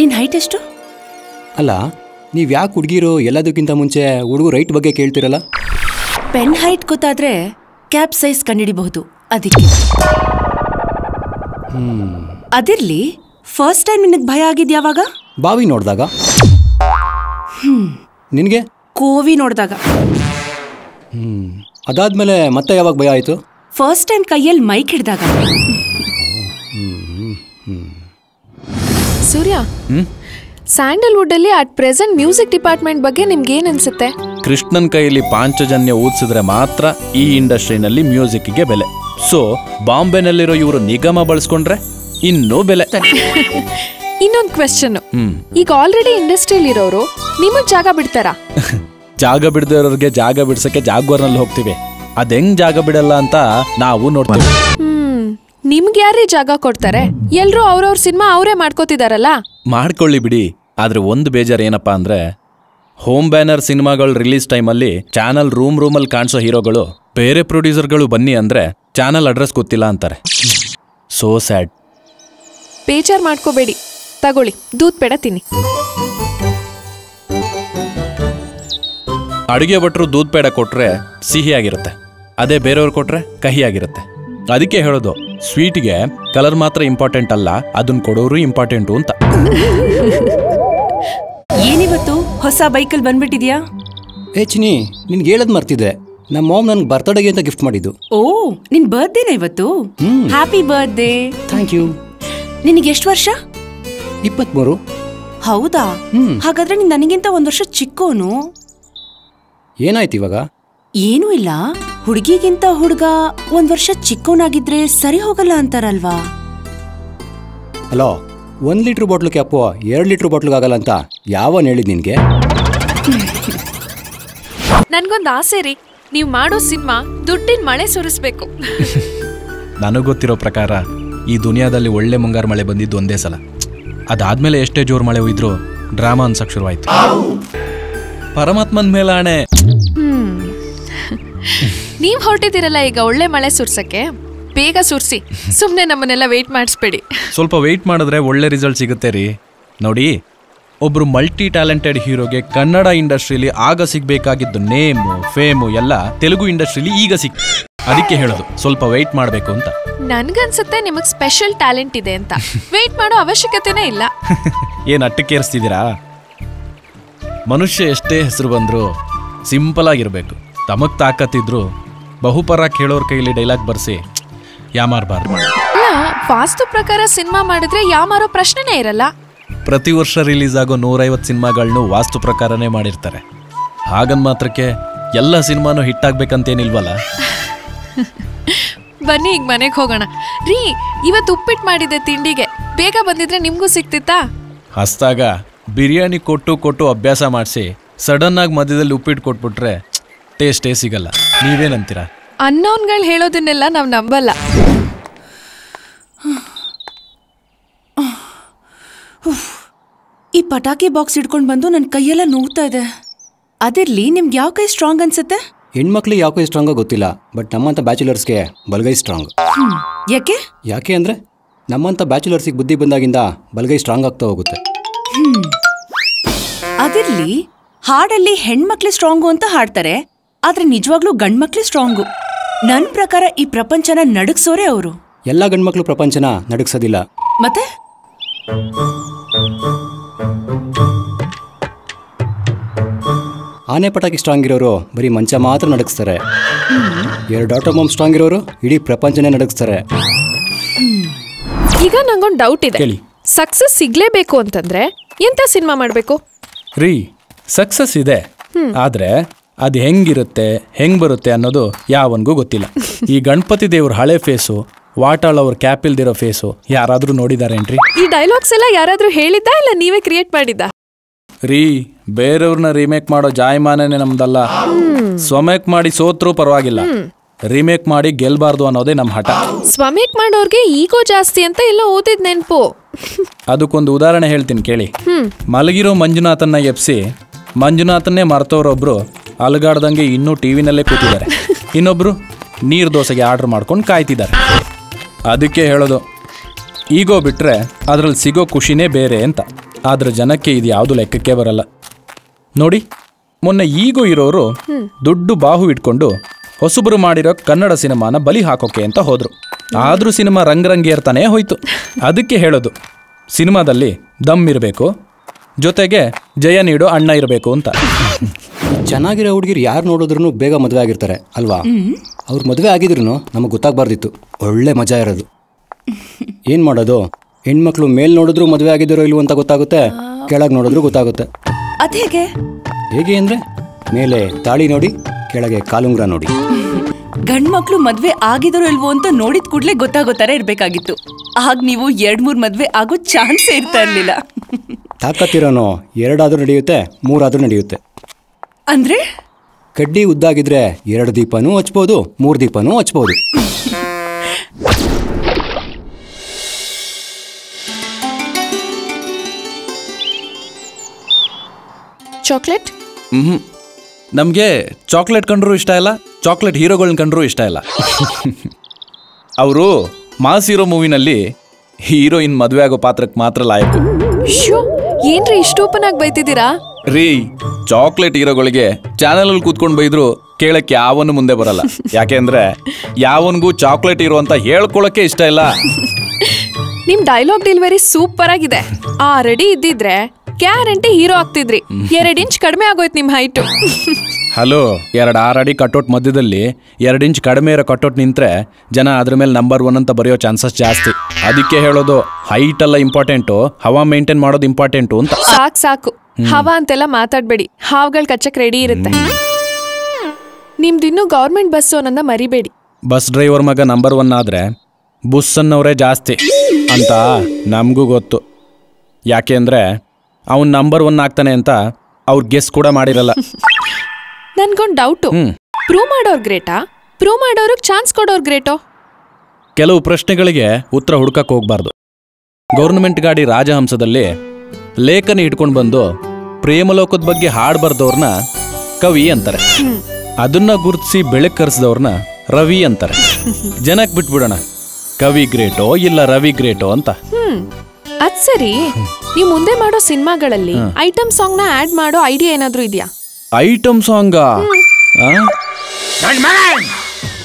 ನಿನ್ ಹೈಟ್ ಎಷ್ಟು? ಅಲ್ಲ ನೀವು ಯಾಕೆ ಹುಡುಗಿರು ಎಲ್ಲದಕ್ಕಿಂತ ಮುಂಚೆ ಹುಡುಗರು ರೈಟ್ ಬಗ್ಗೆ ಕೇಳ್ತಿರಲ್ಲ? ಪೆನ್ ಹೈಟ್ ಗೊತ್ತಾದ್ರೆ ಕ್ಯಾಪ್ ಸೈಜ್ ಕಂಡಿಡಿಬಹುದು. ಅದಕ್ಕೆ ಅದಿರ್ಲಿ ಫಸ್ಟ್ ಟೈಮ್ ನಿನಗೆ ಭಯ ಆಗಿದ್ ಯಾವಾಗ? ಬಾವಿ ನೋಡಿದಾಗ. ನಿನಗೆ? ಕೋವಿ ನೋಡಿದಾಗ. ಅದಾದ್ಮೇಲೆ ಮತ್ತೆ ಯಾವಾಗ ಭಯ ಆಯಿತು? ಫಸ್ಟ್ ಟೈಮ್ ಕೈಯಲ್ಲಿ ಮೈಕ್ ಹಿಡ್ದಾಗ. ಸೂರ್ಯ ಸ್ಯಾಂಡಲ್ವುಡ್ ಅಲ್ಲಿ ಅಟ್ ಪ್ರೆಸೆಂಟ್ ಮ್ಯೂಸಿಕ್ ಡಿಪಾರ್ಟ್ಮೆಂಟ್ ಬಗ್ಗೆ ನಿಮ್ಗೆ ಏನ್ ಅನ್ಸುತ್ತೆ? ಕೃಷ್ಣನ್ ಕೈಯಲ್ಲಿ ಪಾಂಚಜನ್ಯ ಊದಿಸಿದ್ರೆ ಮಾತ್ರ ಈ ಇಂಡಸ್ಟ್ರಿನಲ್ಲಿ ಮ್ಯೂಸಿಕ್ಗೆ ಬೆಲೆ. ಸೊ ಬಾಂಬೆನಲ್ಲಿರೋ ಇವರು ನಿಗಮ ಬಳಸ್ಕೊಂಡ್ರೆ ಇನ್ನೂ ಬೆಲೆ. ಇನ್ನೊಂದು ಕ್ವೆಶನ್ ಈಗ ಆಲ್ರೆಡಿ ಇಂಡಸ್ಟ್ರಿಯಲ್ಲಿ ಇರೋರು ನಿಮ್ಮ ಜಾಗ ಬಿಡ್ತಾರಾ? ಜಾಗ ಬಿಡದಿರೋರಿಗೆ ಜಾಗ ಬಿಡ್ಸಕ್ಕೆ ಜಾಗ್ವರ್ನಲ್ಲಿ ಹೋಗ್ತೀವಿ. ಅದ್ ಹೆಂಗ್ ಜಾಗ ಬಿಡಲ್ಲ ಅಂತ ನಾವು ನೋಡ್ತೀವಿ. ನಿಮ್ಗೆ ಯಾರೇ ಜಾಗ ಕೊಡ್ತಾರೆ? ಎಲ್ರೂ ಅವ್ರವ್ರ ಸಿನಿಮಾ ಅವರೇ ಮಾಡ್ಕೋತಿದಾರಲ್ಲ? ಮಾಡ್ಕೊಳ್ಳಿ ಬಿಡಿ. ಆದ್ರೆ ಒಂದು ಬೇಜಾರು ಏನಪ್ಪಾ ಅಂದ್ರೆ ಹೋಮ್ ಬ್ಯಾನರ್ ಸಿನಿಮಾಗಳು ರಿಲೀಸ್ ಟೈಮಲ್ಲಿ ಚಾನಲ್ ರೂಮ್ ರೂಮಲ್ಲಿ ಕಾಣಿಸೋ ಹೀರೋಗಳು ಬೇರೆ ಪ್ರೊಡ್ಯೂಸರ್ಗಳು ಬನ್ನಿ ಅಂದ್ರೆ ಚಾನಲ್ ಅಡ್ರೆಸ್ ಗೊತ್ತಿಲ್ಲ ಅಂತಾರೆ. ಸೋ ಸ್ಯಾಡ್ ಪೇಚರ್ ಮಾಡ್ಕೋಬೇಡಿ. ತಗೊಳ್ಳಿ. ದೂತ್ ಪೇಡ ತಿನ್ನಿ. ಅಡುಗೆ ಭಟ್ರು ದೂದ್ ಪೇಡ ಕೊಟ್ರೆ ಸಿಹಿಯಾಗಿರುತ್ತೆ. ಅದೇ ಬೇರೆಯವ್ರು ಕೊಟ್ರೆ ಕಹಿಯಾಗಿರುತ್ತೆ. ಅದಕ್ಕೆ ಹೇಳೋದು ಸ್ವೀಟ್ಗೆ ಕಲರ್ ಮಾತ್ರ ಇಂಪಾರ್ಟೆಂಟ್ ಅಲ್ಲ ಅದನ್ನ ಕೊಡೋರು ಇಂಪಾರ್ಟೆಂಟು ಅಂತ. ಏನಿವತ್ತು? ಹೊಸ ಬೈಕಲ್ಲಿ ಬಂದ್ಬಿಟ್ಟಿದ್ಯಾ? ಏ ಚಿನಿ ನಿನ್ಗೆ ಹೇಳೋದು ಮರ್ತಿದೆ ನಮ್ಮ ಮಾಮ್ ನನ್ಗೆ ಬರ್ತಡೇಗೆ ಅಂತ ಗಿಫ್ಟ್ ಮಾಡಿದ್ದು. ಓ ನಿನ್ ಬರ್ತ್ಡೇನ ಇವತ್ತು? ಹ್ಮ್. ಹ್ಯಾಪಿ ಬರ್ತ್ಡೇ ಥ್ಯಾಂಕ್ ಯು ನಿನಗೆ ಎಷ್ಟು ವರ್ಷ? ಇಪ್ಪತ್ತ್ಮೂರು ಹೌದಾ? ಹ್ಮ್. ಹಾಗಾದ್ರೆ ನೀನ್ ನನಗಿಂತ ಒಂದ್ ವರ್ಷ ಚಿಕ್ಕೋನು? ಏನಾಯ್ತು ಇವಾಗ? ಏನೂ ಇಲ್ಲ. ಹುಡುಗಿಗಿಂತ ಹುಡುಗ ಒಂದ್ ವರ್ಷ ಚಿಕ್ಕವನಾಗಿದ್ರೆ ಸರಿ ಹೋಗಲ್ಲ ಅಂತಾರಲ್ವಾ? ಹಲೋ ಒಂದ್ ಲೀಟರ್ ಬಾಟ್ಲು ಕೆಪ್ಪು ಎರಡ್ ಲೀಟರ್ ಬಾಟ್ಲಿಗೆ ಆಗಲ್ಲ ಅಂತ ಯಾವನ್ ಹೇಳಿದ್ ನಿನ್ಗೆ? ನನ್ಗೊಂದ್ ಆಸೆ ರೀ ನೀವ್ ಮಾಡೋ ಸಿನಿಮಾ ದುಡ್ಡಿನ ಮಳೆ ಸುರಿಸ್ಬೇಕು. ನನಗೆ ಗೊತ್ತಿರೋ ಪ್ರಕಾರ ಈ ದುನಿಯಾದಲ್ಲಿ ಒಳ್ಳೆ ಮುಂಗಾರು ಮಳೆ ಬಂದಿದ್ದು ಒಂದೇ ಸಲ. ಅದಾದ್ಮೇಲೆ ಎಷ್ಟೇ ಜೋರು ಮಳೆ ಹೋಯ್ದ್ರು ಡ್ರಾಮಾ ಅನ್ಸಕ್ ಶುರುವಾಯ್ತು. ಪರಮಾತ್ಮನ್ ಮೇಲಾಣೆ. ನೀವ್ ಹೊರಟಿದ್ದೀರಲ್ಲ ಈಗ ಒಳ್ಳೆ ಮಳೆ ಸುರ್ಸಕ್ಕೆ? ಬೇಗ ಸುರಿಸಿ. ಸುಮ್ಮನೆ ನಮ್ಮನ್ನೆಲ್ಲ ವೇಟ್ ಮಾಡಿಸ್ಬೇಡಿ. ಸ್ವಲ್ಪ ವೆಯ್ಟ್ ಮಾಡಿದ್ರೆ ಒಳ್ಳೆ ರಿಸಲ್ಟ್ ಸಿಗುತ್ತೆ ರೀ. ನೋಡಿ ಒಬ್ರು ಮಲ್ಟಿ ಟ್ಯಾಲೆಂಟೆಡ್ ಹೀರೋಗೆ ಕನ್ನಡ ಇಂಡಸ್ಟ್ರಿಲಿ ಆಗ ಸಿಗಬೇಕಾಗಿದ್ದು ನೇಮು ಫೇಮು ಎಲ್ಲ ತೆಲುಗು ಇಂಡಸ್ಟ್ರಿಲಿ ಈಗ ಸಿಕ್ ಅದಕ್ಕೆ ಹೇಳೋದು ಸ್ವಲ್ಪ ವೆಯ್ಟ್ ಮಾಡಬೇಕು ಅಂತ. ನನ್ಗನ್ಸುತ್ತೆ ನಿಮಗ್ ಸ್ಪೆಷಲ್ ಟ್ಯಾಲೆಂಟ್ ಇದೆ ಅಂತ. ವೆಯ್ಟ್ ಮಾಡೋ ಅವಶ್ಯಕತೆನೇ ಇಲ್ಲ. ಏನು ಅಟ್ಟಕ್ಕೇರಿಸ್ತಿದ್ದೀರಾ ಮನುಷ್ಯ ಎಷ್ಟೇ ಹೆಸರು ಬಂದರೂ ಸಿಂಪಲ್ ಆಗಿರಬೇಕು. ತಮಗ್ ತಾಕತ್ತಿದ್ರು ಬಹುಪರ ಕೇಳೋರ್ ಕೈಲಿ ಡೈಲಾಗ್ ಬರ್ಸಿ ಯಾಮಾರಬಾರ್ದು ವಾಸ್ತು ಪ್ರಕಾರ ಸಿನಿಮಾ ಮಾಡಿದ್ರೆ ಯಾಮಾರೋ ಪ್ರಶ್ನೆನೇ ಇರಲ್ಲ. ಪ್ರತಿ ವರ್ಷ ರಿಲೀಸ್ ಆಗೋ ನೂರೈವತ್ತು ಸಿನಿಮಾಗಳನ್ನು ವಾಸ್ತು ಪ್ರಕಾರನೇ ಮಾಡಿರ್ತಾರೆ. ಹಾಗನ್ ಮಾತ್ರಕ್ಕೆ ಎಲ್ಲ ಸಿನಿಮಾನು ಹಿಟ್ ಆಗ್ಬೇಕಂತೇನಿಲ್ವಲ್ಲ ಬನ್ನಿ ಈಗ ಮನೆಗೆ ಹೋಗೋಣ. ರೀ ಇವತ್ತು ಉಪ್ಪಿಟ್ಟು ಮಾಡಿದೆ ತಿಂಡಿಗೆ. ಬೇಗ ಬಂದಿದ್ರೆ ನಿಮಗೂ ಸಿಕ್ತಿತ್ತಾ ಹಸ್ತಾಗ ಬಿರಿಯಾನಿ ಕೊಟ್ಟು ಕೊಟ್ಟು ಅಭ್ಯಾಸ ಮಾಡಿಸಿ ಸಡನ್ ಆಗಿ ಮಧ್ಯದಲ್ಲಿ ಉಪ್ಪಿಟ್ಟು ಕೊಟ್ಬಿಟ್ರೆ ಟೇಸ್ಟೇ ಸಿಗಲ್ಲ. ನೀವೇನಂತೀರಾ? ಅನ್ನೋನ್ಗಳು ಹೇಳೋದನ್ನೆಲ್ಲ ನಾವು ನಂಬಲ್ಲ. ಈ ಪಟಾಕಿ ಬಾಕ್ಸ್ ಇಟ್ಕೊಂಡು ಬಂದು ನನ್ನ ಕೈಯೆಲ್ಲ ನೋವ್ತಾ ಇದೆ. ಅದಿರ್ಲಿ ನಿಮ್ಗೆ ಯಾವ ಕೈ ಸ್ಟ್ರಾಂಗ್ ಅನ್ಸುತ್ತೆ? ಹೆಣ್ಮಕ್ಳು ಯಾವ ಕೈ ಸ್ಟ್ರಾಂಗೋ ಗೊತ್ತಿಲ್ಲ ಬಟ್ ನಮ್ಮಂಥ ಬ್ಯಾಚುಲರ್ಸ್ಗೆ ಬಲಗೈ ಸ್ಟ್ರಾಂಗ್ ಯಾಕೆ? ಯಾಕೆ ಅಂದರೆ ನಮ್ಮಂಥ ಬ್ಯಾಚುಲರ್ಸಿಗೆ ಬುದ್ಧಿ ಬಂದಾಗಿಂದ ಬಲಗೈ ಸ್ಟ್ರಾಂಗ್ ಆಗ್ತಾ ಹೋಗುತ್ತೆ. ಅದಿರ್ಲಿ ಹಾಡಲ್ಲಿ ಹೆಣ್ಮಕ್ಳು ಸ್ಟ್ರಾಂಗು ಅಂತ ಹಾಡ್ತಾರೆ. ಆದ್ರೆ ನಿಜವಾಗ್ಲೂ ಗಂಡ್ಮಕ್ಳು ಸ್ಟ್ರಾಂಗು. ನನ್ ಪ್ರಕಾರ ಈ ಪ್ರಪಂಚನ ನಡಗ್ಸೋರೆ ಅವರು. ಎಲ್ಲ ಗಂಡ್ಮಕ್ಳು ಪ್ರಪಂಚನ ನಡಗ್ಸೋದಿಲ್ಲ. ಮತ್ತೆ? ಆನೆ ಪಟಾಕಿ ಸ್ಟ್ರಾಂಗ್ ಇರೋರು ಬರೀ ಮಂಚ ಮಾತ್ರ ನಡಗಿಸ್ತಾರೆ. ಎರಡು ಆಟೋಮಾಮ್ ಸ್ಟ್ರಾಂಗ್ ಇರೋರು ಇಡೀ ಪ್ರಪಂಚನೇ ನಡಗಿಸ್ತಾರೆ. ಈಗ ನಂಗೊಂದು ಡೌಟ್ ಇದೆ. ಹೇಳಿ ಸಕ್ಸಸ್ ಸಿಗ್ಲೇಬೇಕು ಅಂತಂದ್ರೆ ಎಂತ ಸಿನಿಮಾ ಮಾಡ್ಬೇಕು? ರೀ ಸಕ್ಸಸ್ ಇದೆ. ಆದ್ರೆ ಅದು ಹೆಂಗಿರುತ್ತೆ ಹೆಂಗ್ ಬರುತ್ತೆ ಅನ್ನೋದು ಯಾವನ್ಗೂ ಗೊತ್ತಿಲ್ಲ. ಈ ಗಣಪತಿ ದೇವ್ರ ಹಳೆ ಫೇಸು ವಾಟಾಳ್ ಅವ್ರ ಕ್ಯಾಪ್ ಇಲ್ದಿರೋ ಫೇಸು ಯಾರಾದ್ರೂ ನೋಡಿದಾರೇನ್ರಿ? ಈ ಡೈಲಾಗ್ಸ್ ಎಲ್ಲ ಯಾರಾದ್ರೂ ಹೇಳಿದ್ದಾ ಇಲ್ಲ ನೀವೇ ಕ್ರಿಯೇಟ್ ಮಾಡಿದ್ದ? ರೀ ಬೇರೆಯವ್ರನ್ನ ರೀಮೇಕ್ ಮಾಡೋ ಜಾಯಮಾನನೇ ನಮ್ದಲ್ಲ. ಸ್ವಮೇಕ್ ಮಾಡಿ ಸೋತ್ರೂ ಪರವಾಗಿಲ್ಲ. ರೀಮೇಕ್ ಮಾಡಿ ಗೆಲ್ಬಾರ್ದು ಅನ್ನೋದೇ ನಮ್ಮ ಹಠ. ಸ್ವಮೇಕ್ ಮಾಡೋರ್ಗೆ ಈಗೋ ಜಾಸ್ತಿ ಅಂತ ಎಲ್ಲ ಓದಿದ್ ನೆನ್ಪು. ಅದಕ್ಕೊಂದು ಉದಾಹರಣೆ ಹೇಳ್ತೀನಿ ಕೇಳಿ. ಮಲಗಿರೋ ಮಂಜುನಾಥನ್ನ ಎಪ್ಸಿ ಮಂಜುನಾಥನ್ನೇ ಮರ್ತವ್ರೊಬ್ರು ಅಲಗಾಡ್ದಂಗೆ ಇನ್ನೂ ಟಿವಿನಲ್ಲೇ ಕೂತಿದ್ದಾರೆ. ಇನ್ನೊಬ್ರು ನೀರು ದೋಸೆಗೆ ಆರ್ಡರ್ ಮಾಡ್ಕೊಂಡು ಕಾಯ್ತಿದ್ದಾರೆ. ಅದಕ್ಕೆ ಹೇಳೋದು, ಈಗೋ ಬಿಟ್ರೆ ಅದ್ರಲ್ಲಿ ಸಿಗೋ ಖುಷಿನೇ ಬೇರೆ ಅಂತ. ಆದ್ರ ಜನಕ್ಕೆ ಇದು ಯಾವುದು ಲೆಕ್ಕಕ್ಕೆ ಬರಲ್ಲ. ನೋಡಿ, ಮೊನ್ನೆ ಈಗೋ ಇರೋರು ದುಡ್ಡು ಬಾಹು ಇಟ್ಕೊಂಡು ಹೊಸಬರು ಮಾಡಿರೋ ಕನ್ನಡ ಸಿನಿಮಾನ ಬಲಿ ಹಾಕೋಕೆ ಅಂತ ಹೋದ್ರು. ಆದ್ರೂ ಸಿನಿಮಾ ರಂಗರಂಗೇರ್ತಾನೆ ಹೋಯ್ತು. ಅದಕ್ಕೆ ಹೇಳೋದು, ಸಿನಿಮಾದಲ್ಲಿ ದಮ್ ಇರಬೇಕು, ಜೊತೆಗೆ ಜಯ ನೀಡೋ ಅಣ್ಣ ಇರಬೇಕು ಅಂತ. ಚೆನ್ನಾಗಿರೋ ಹುಡುಗಿರು ಯಾರು ನೋಡಿದ್ರು ಬೇಗ ಮದುವೆ ಆಗಿರ್ತಾರೆ ಅಲ್ವಾ? ಅವ್ರು ಮದುವೆ ಆಗಿದ್ರು ನಮಗೆ ಗೊತ್ತಾಗಬಾರ್ದಿತ್ತು. ಒಳ್ಳೆ ಮಜಾ ಇರೋದು. ಏನು ಮಾಡೋದು? ಹೆಣ್ಮಕ್ಳು ಮೇಲ್ ನೋಡಿದ್ರು ಮದುವೆ ಆಗಿದ್ದಾರೋ ಇಲ್ವೋ ಅಂತ ಗೊತ್ತಾಗುತ್ತೆ ಕೆಳಗೆ ನೋಡಿದ್ರು ಗೊತ್ತಾಗುತ್ತೆ. ಅದೇಗೆ ಹೇಗೆ? ಅಂದರೆ ಮೇಲೆ ತಾಳಿ ನೋಡಿ ಕೆಳಗೆ ಕಾಲುಂಗ್ರ ನೋಡಿ. ಗಂಡ್ಮಕ್ಳು ಮದ್ವೆ ಆಗಿದರೋ ಇಲ್ವೋ ಅಂತ ನೋಡಿದ ಕೂಡಲೇ ಗೊತ್ತಾಗೋತಾರೆ ಇರಬೇಕಾಗಿತ್ತು. ಆಗ ನೀವು ಎರಡ್ ಮೂರ್ ಮದ್ವೆ ಆಗೋ ಚಾನ್ಸೇ ಇರ್ತಾ ಇರ್ಲಿಲ್ಲ. ತಾಕತ್ತಿರೋನು ಎರಡಾದ್ರೂ ನಡೆಯುತ್ತೆ ಮೂರಾದ್ರೂ ನಡೆಯುತ್ತೆ. ಅಂದ್ರೆ? ಕಡ್ಡಿ ಉದ್ದಾಗಿದ್ರೆ ಎರಡು ದೀಪನೂ ಹಚ್ಬೋದು ಮೂರು ದೀಪನೂ ಹಚ್ಬೋದು. ಚಾಕ್ಲೇಟ್? ಹ್ಞೂ ನಮಗೆ ಚಾಕ್ಲೇಟ್ ಕಂಡ್ರೂ ಇಷ್ಟ ಇಲ್ಲ ಚಾಕ್ಲೇಟ್ ಹೀರೋಗಳನ್ನ ಕಂಡ್ರೂ ಇಷ್ಟ ಇಲ್ಲ. ಅವರು ಮಾಸ್ ಹೀರೋ ಮೂವಿನಲ್ಲಿ ಹೀರೋಯಿನ್ ಮದುವೆ ಆಗೋ ಪಾತ್ರಕ್ಕೆ ಮಾತ್ರ ಲಾಯಕು. ಏನ್ರಿ ಇಷ್ಟು ಓಪನ್ ಆಗಿ ಬೈತಿದ್ದೀರಾ? ರೀ ಚಾಕ್ಲೇಟ್ ಹೀರೋಗಳಿಗೆ ಚಾನೆಲ್ ಅಲ್ಲಿ ಕೂತ್ಕೊಂಡು ಬೈದ್ರು ಕೇಳಕ್ಕೆ ಯಾವನು ಮುಂದೆ ಬರಲ್ಲ. ಯಾಕೆಂದ್ರೆ ಯಾವನ್ಗೂ ಚಾಕ್ಲೇಟ್ ಹೀರೋ ಅಂತ ಹೇಳ್ಕೊಳಕ್ಕೆ ಇಷ್ಟ ಇಲ್ಲ. ನಿಮ್ ಡೈಲಾಗ್ ಡೆಲಿವರಿ ಸೂಪರ್ ಆಗಿದೆ ಆ ರೆಡಿ ಇದ್ದಿದ್ರೆ ಗ್ಯಾರಂಟಿ ಹೀರೋ ಆಗ್ತಿದ್ರಿ. ಎರಡ್ ಇಂಚ್ ಕಡಿಮೆ ಆಗೋಯ್ತು ನಿಮ್ ಹೈಟ್ ಹಲೋ ಎರಡು ಆರು ಅಡಿ ಕಟೌಟ್ ಮಧ್ಯದಲ್ಲಿ ಎರಡು ಇಂಚ್ ಕಡಿಮೆ ಇರೋ ಕಟೌಟ್ ನಿಂತ್ರೆ ಜನ ಅದ್ರ ಮೇಲೆ ನಂಬರ್ ಒನ್ ಅಂತ ಬರೆಯೋ ಚಾನ್ಸಸ್ ಜಾಸ್ತಿ. ಅದಕ್ಕೆ ಹೇಳೋದು ಹೈಟ್ ಎಲ್ಲ ಇಂಪಾರ್ಟೆಂಟು ಹವಾ ಮೇಂಟೈನ್ ಮಾಡೋದು ಇಂಪಾರ್ಟೆಂಟು ಅಂತ. ಸಾಕು ಸಾಕು. ಹವಾ ಅಂತೆಲ್ಲ ಮಾತಾಡ್ಬೇಡಿ. ಹಾವುಗಳು ಕಚ್ಚಕ್ ರೆಡಿ ಇರುತ್ತೆ. ನಿಮ್ದಿನ್ನೂ ಗೌರ್ಮೆಂಟ್ ಬಸ್ಸು ಅನ್ನೋದನ್ನ ಮರಿಬೇಡಿ. ಬಸ್ ಡ್ರೈವರ್ ಮಗ ನಂಬರ್ ಒನ್ ಆದ್ರೆ ಬುಸ್ ಅನ್ನೋರೇ ಜಾಸ್ತಿ ಅಂತ ನಮಗೂ ಗೊತ್ತು. ಯಾಕೆಂದ್ರೆ ಅವನ್ ನಂಬರ್ ಒನ್ ಆಗ್ತಾನೆ ಅಂತ ಅವ್ರ ಗೆಸ್ ಕೂಡ ಮಾಡಿರಲ್ಲ. ನನ್ಗೊಂದು ಡೌಟ್. ಪ್ರೂವ್ ಮಾಡೋರ್ ಗ್ರೇಟಾ ಪ್ರೂವ್ ಮಾಡೋರಿಗೆ ಚಾನ್ಸ್ ಕೊಡೋರ್ ಗ್ರೇಟೋ ಕೆಲವು ಪ್ರಶ್ನೆಗಳಿಗೆ ಉತ್ತರ ಹುಡ್ಕಕ್ ಹೋಗ್ಬಾರ್ದು. ಗೌರ್ಮೆಂಟ್ ಗಾಡಿ ರಾಜಹಂಸದಲ್ಲಿ ಲೇಖನ ಇಟ್ಕೊಂಡು ಬಂದು ಪ್ರೇಮಲೋಕದ ಬಗ್ಗೆ ಹಾಡು ಬರ್ದವ್ರನ್ನ ಕವಿ ಅಂತಾರೆ. ಅದನ್ನ ಗುರುತಿಸಿ ಬೆಳಕ್ ಕರೆಸಿದವ್ರನ್ನ ರವಿ ಅಂತಾರೆ. ಜನಕ್ಕೆ ಬಿಟ್ಬಿಡೋಣ. ಕವಿ ಗ್ರೇಟೋ ಇಲ್ಲ ರವಿ ಗ್ರೇಟೋ ಅಂತ. ಅದ್ ಸರಿ. ನೀವು ಮುಂದೆ ಮಾಡೋ ಸಿನಿಮಾಗಳಲ್ಲಿ ಐಟಮ್ ಸಾಂಗ್ನ ಆಡ್ ಮಾಡೋ ಐಡಿಯಾ ಏನಾದ್ರೂ ಇದೆಯಾ? Item song?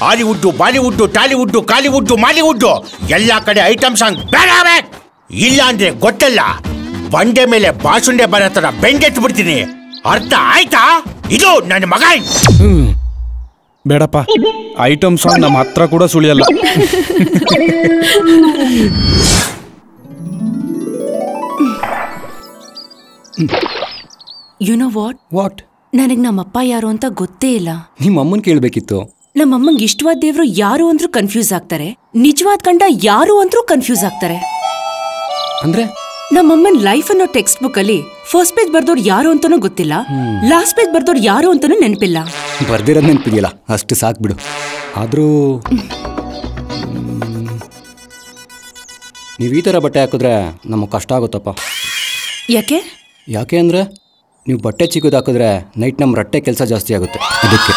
Hollywood Bollywood Tollywood Kollywood Mollywood ಎಲ್ಲಾ ಕಡೆ ಐಟಮ್ ಸಾಂಗ್ ಬೇಡ. ಇಲ್ಲ ಅಂದ್ರೆ ಗೊತ್ತಲ್ಲ. ಬಂಡೆ ಮೇಲೆ ಬಾಸುಂಡೆ ಬರೋ ತರ ಬೆಂಡೆತ್ ಬಿಡ್ತೀನಿ ಅರ್ಥ ಆಯ್ತಾ? ಇದು ನನ್ನ ಮಗ ಬೇಡಪ್ಪ. ಐಟಮ್ ಸಾಂಗ್ ನಮ್ಮ ಹತ್ರ ಕೂಡ ಸುಳಿಯಲ್ಲ. ಯು ನೋ ವಾಟ್ ವಾಟ್ ನನಗ್ ನಮ್ಮಪ್ಪ ಯಾರು ಅಂತ ಗೊತ್ತೇ ಇಲ್ಲ. ನಿಮ್ಮ ಅಮ್ಮನ್ ಕೇಳ್ಬೇಕಿತ್ತು. ನಮ್ಮಮ್ಮಂಗ್ ಇಷ್ಟವಾದ ದೇವ್ರು ಯಾರು ಅಂದ್ರೂ ಕನ್ಫ್ಯೂಸ್ ಆಗ್ತಾರೆ. ನಿಜವಾದ ಕಂಡ ಯಾರು ಅಂದ್ರೂ ಕನ್ಫ್ಯೂಸ್ ಆಗ್ತಾರೆ. ಅಂದ್ರೆ? ನಮ್ಮಮ್ಮನ್ ಲೈಫ್ ಅನ್ನೋ ಟೆಕ್ಸ್ಟ್ ಬುಕ್ ಅಲ್ಲಿ ಫಸ್ಟ್ ಪೇಜ್ ಬರ್ದವ್ರು ಯಾರು ಅಂತಾನೂ ಗೊತ್ತಿಲ್ಲ. ಲಾಸ್ಟ್ ಪೇಜ್ ಬರ್ದವ್ರು ಯಾರು ಅಂತಾನೂ ನೆನಪಿಲ್ಲ. ಬರ್ದಿರೋದ್ ನೆನಪಿದೆಯಲ್ಲ ಅಷ್ಟು ಸಾಕು ಬಿಡು. ಆದರೂ ನೀವು ಈ ಥರ ಬಟ್ಟೆ ಹಾಕಿದ್ರೆ ನಮಗೆ ಕಷ್ಟ ಆಗುತ್ತಪ್ಪ. ಯಾಕೆ? ಯಾಕೆ ಅಂದರೆ ನೀವು ಬಟ್ಟೆ ಚಿಕ್ಕದು ಹಾಕಿದ್ರೆ ನೈಟ್ ನಮ್ಮ ರಟ್ಟೆ ಕೆಲಸ ಜಾಸ್ತಿ ಆಗುತ್ತೆ. ಅದಕ್ಕೆ.